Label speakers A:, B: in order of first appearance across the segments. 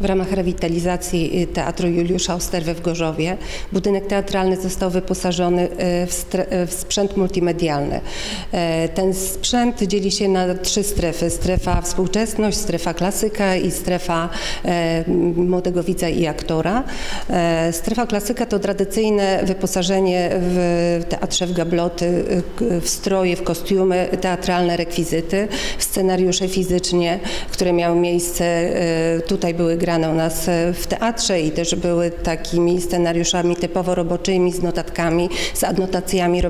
A: W ramach rewitalizacji y, Teatru Juliusza Osterwy w Gorzowie budynek teatralny został wyposażony y, w, y, w, sprzęt multimedialny. Ten sprzęt dzieli się na trzy strefy. Strefa współczesność, strefa klasyka i strefa młodego widza i aktora. Strefa klasyka to tradycyjne wyposażenie w teatrze w gabloty, w stroje, w kostiumy teatralne, rekwizyty, w scenariusze fizycznie, które miały miejsce, tutaj były grane grane u nas e, w teatrze i też były takimi scenariuszami typowo roboczymi, z notatkami, z adnotacjami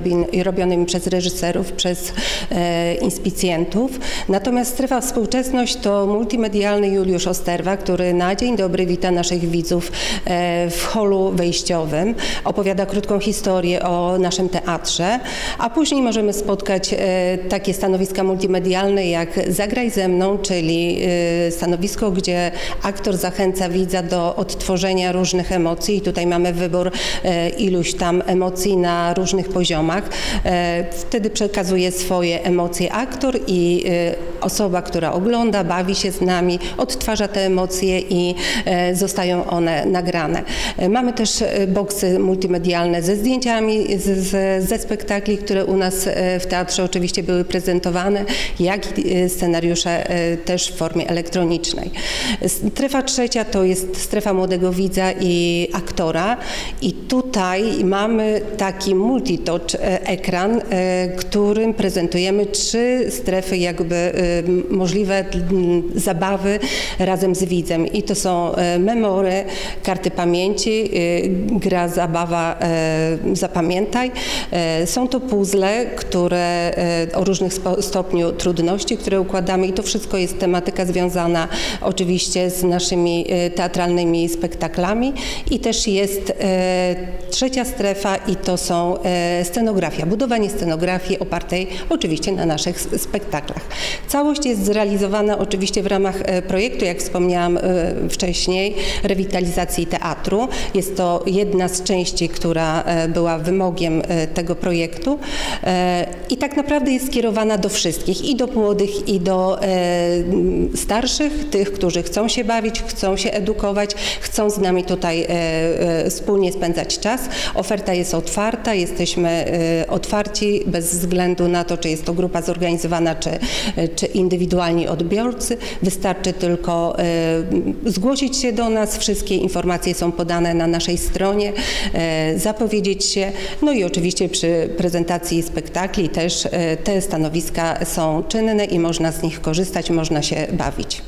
A: robionymi przez reżyserów, przez e, inspicjentów. Natomiast strefa współczesność to multimedialny Juliusz Osterwa, który na dzień dobry wita naszych widzów e, w holu wejściowym, opowiada krótką historię o naszym teatrze, a później możemy spotkać takie stanowiska multimedialne jak Zagraj ze mną, czyli stanowisko, gdzie aktor zachęca zachęca widza do odtworzenia różnych emocji i tutaj mamy wybór e, iluś tam emocji na różnych poziomach. E, wtedy przekazuje swoje emocje aktor i e, osoba, która ogląda, bawi się z nami, odtwarza te emocje i zostają one nagrane. Mamy też boksy multimedialne ze zdjęciami z, ze spektakli, które u nas w teatrze oczywiście były prezentowane, jak i scenariusze też w formie elektronicznej. Strefa trzecia to jest strefa młodego widza i aktora. I tutaj mamy taki multitouch e, ekran, e, którym prezentujemy trzy strefy jakby e, możliwe zabawy razem z widzem. I to są memory, karty pamięci, gra zabawa zapamiętaj. Są to puzzle, które o różnych stopniu trudności, które układamy. I to wszystko jest tematyka związana oczywiście z naszymi E, teatralnymi spektaklami i też jest e, trzecia strefa i to są e, scenografia, budowanie scenografii opartej oczywiście na naszych spektaklach. Całość jest zrealizowana oczywiście w ramach projektu, jak wspomniałam wcześniej, rewitalizacji teatru. Jest to jedna z części, która była wymogiem tego projektu i tak naprawdę jest skierowana do wszystkich, i do młodych, i do starszych, tych, którzy chcą się bawić, chcą się edukować, chcą z nami tutaj e, e, wspólnie spędzać czas. Oferta jest otwarta, jesteśmy e, otwarci bez względu na to, czy jest to grupa zorganizowana, czy, czy indywidualni odbiorcy. Wystarczy tylko zgłosić się do nas, wszystkie informacje są podane na naszej stronie, zapowiedzieć się, no i oczywiście przy prezentacji spektakli też te stanowiska są czynne i można z nich korzystać, można się bawić.